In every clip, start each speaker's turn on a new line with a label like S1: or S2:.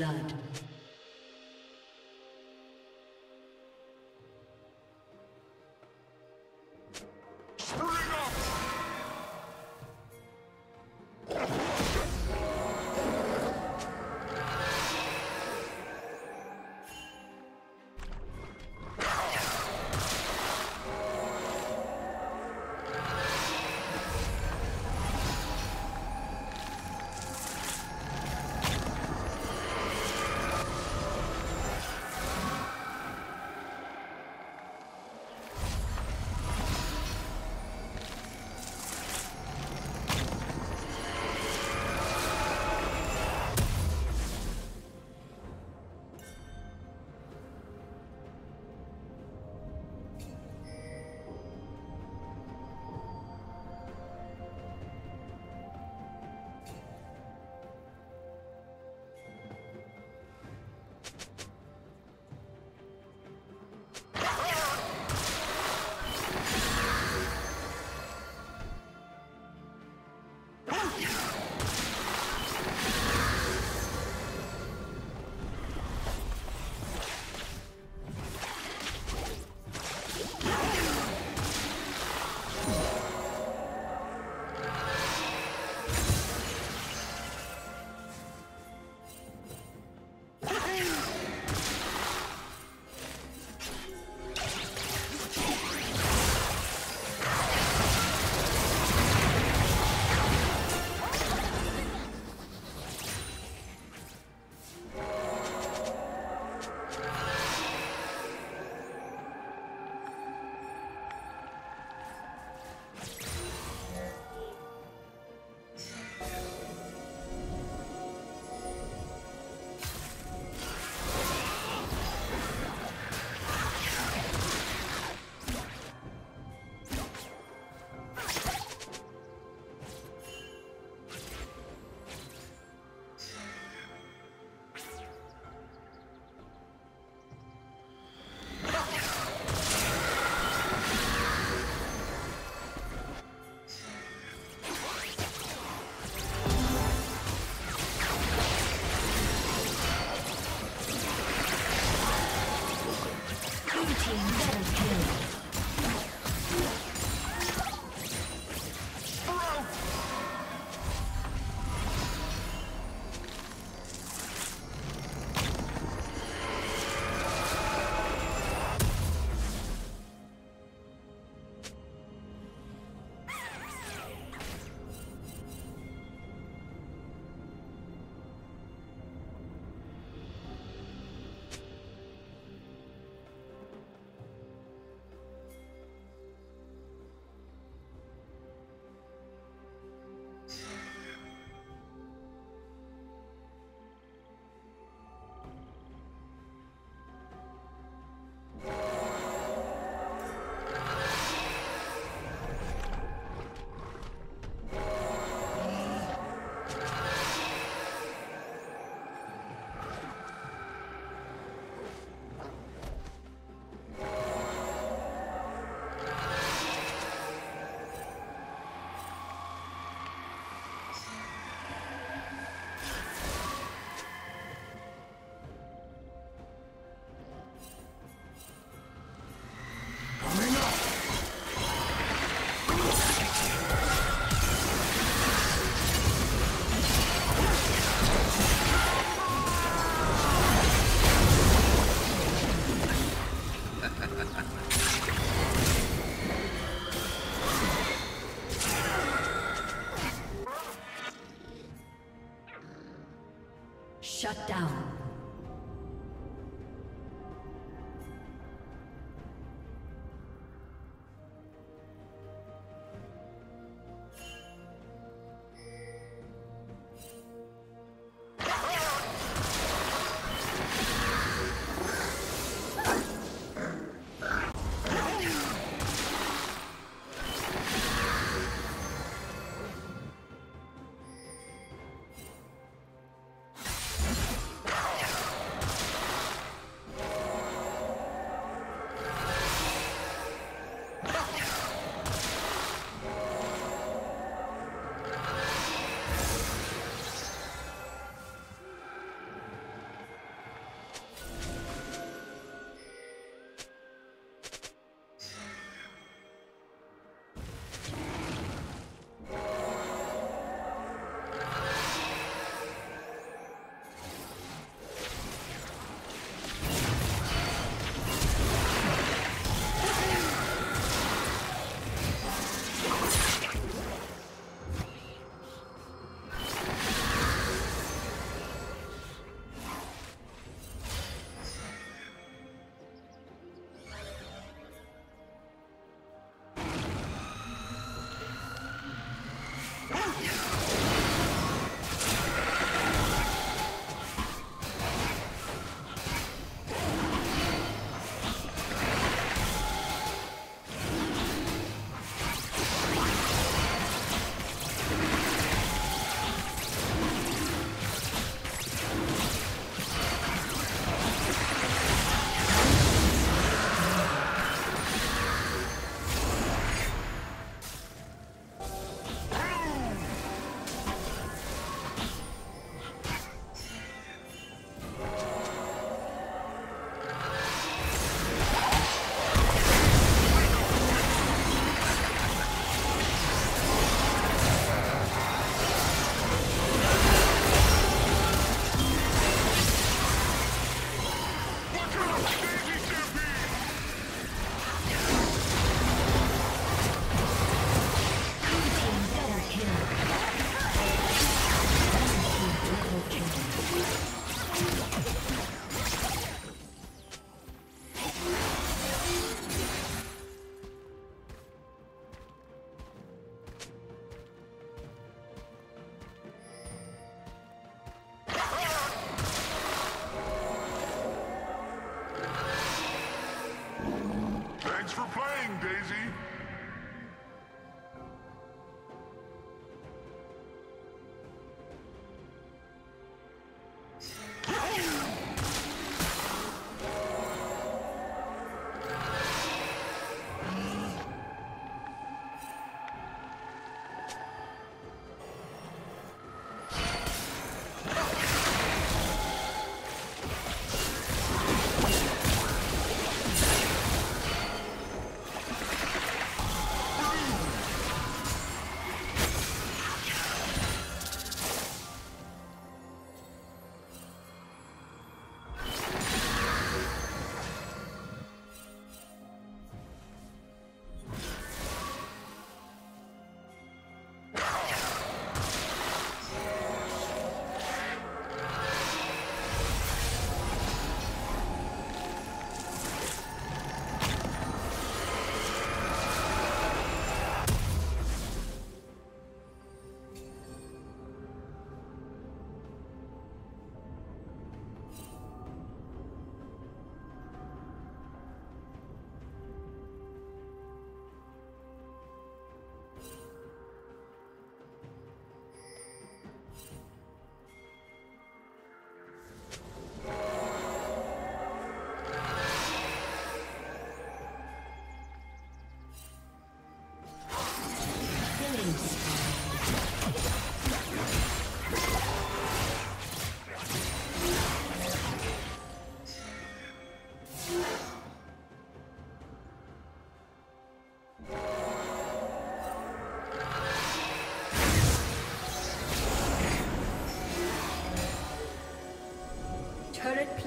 S1: Blood.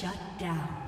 S1: Shut down.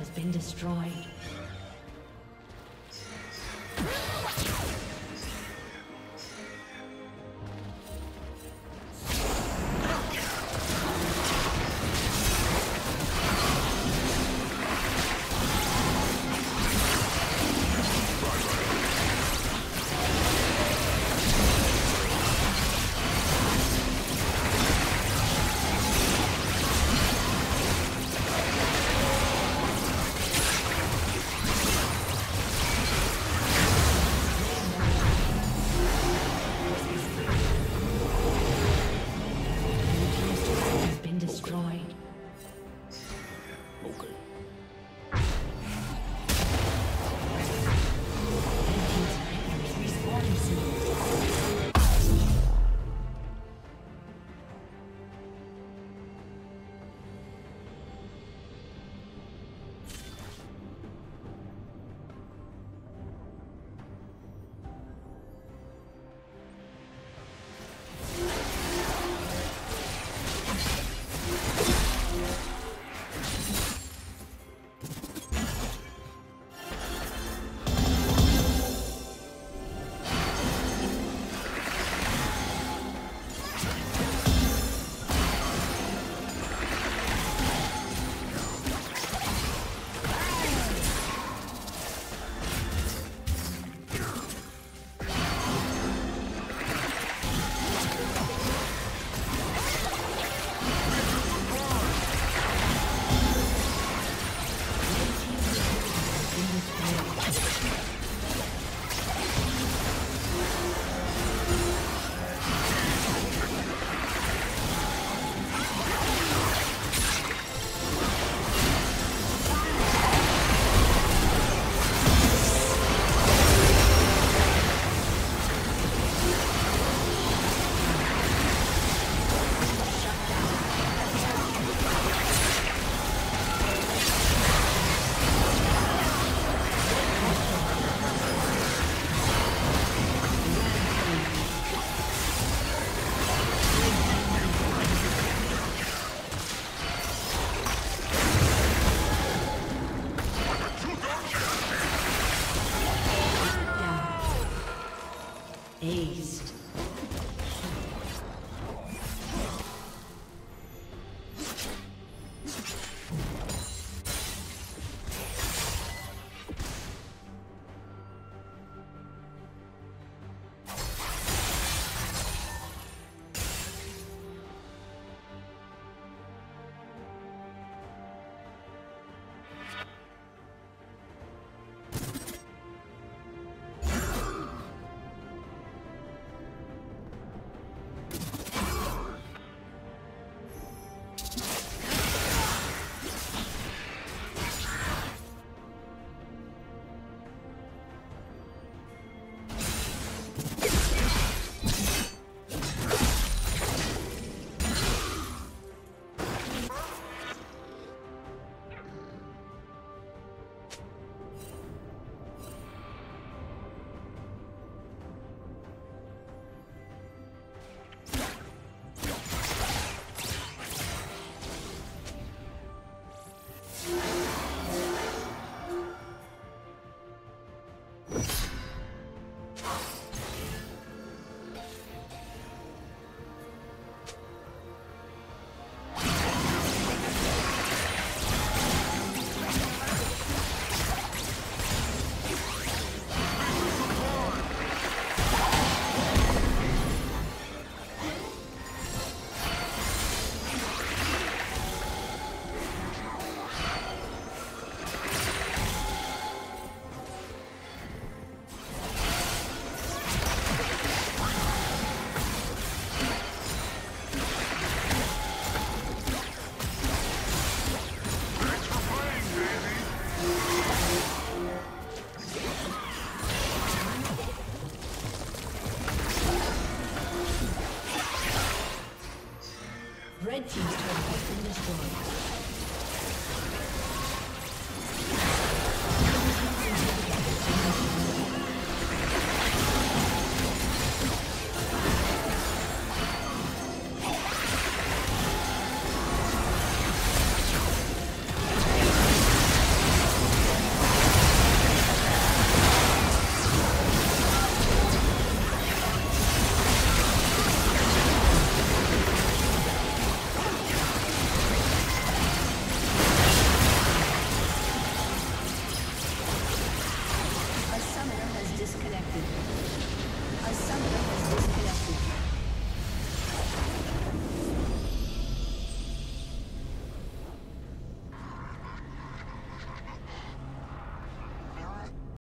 S1: Has been destroyed. beast.